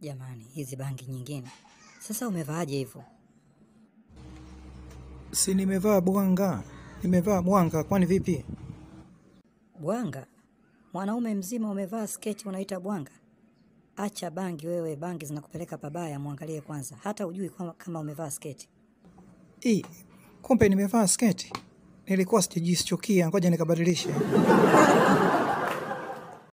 Jamani, hizi bangi nyingine. Sasa umevaaje hivyo? Si nimevaa bwanga, nimevaa bwanga, kwani vipi? Bwanga? Mwanaume mzima umevaa sketi unaita bwanga? Acha bangi wewe, bangi zinakupeleka pabaya. Mwangalie kwanza, hata ujui kama, umevaa sketi. Ii, kumbe nimevaa sketi. Nilikuwa sijajistukia, ngoja nikabadilishe.